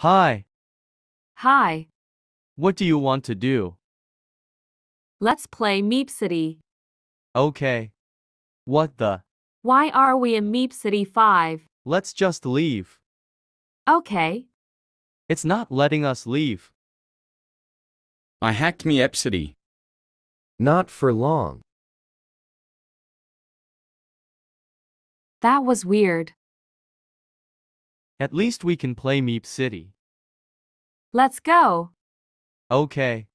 Hi, Hi, what do you want to do? let's play Meep City. Okay. What the? Why are we in Meep City 5? Let's just leave. Okay, It's not letting us leave. I hacked Meep City. Not for long. that was weird. At least we can play Meep City. Let's go. Okay.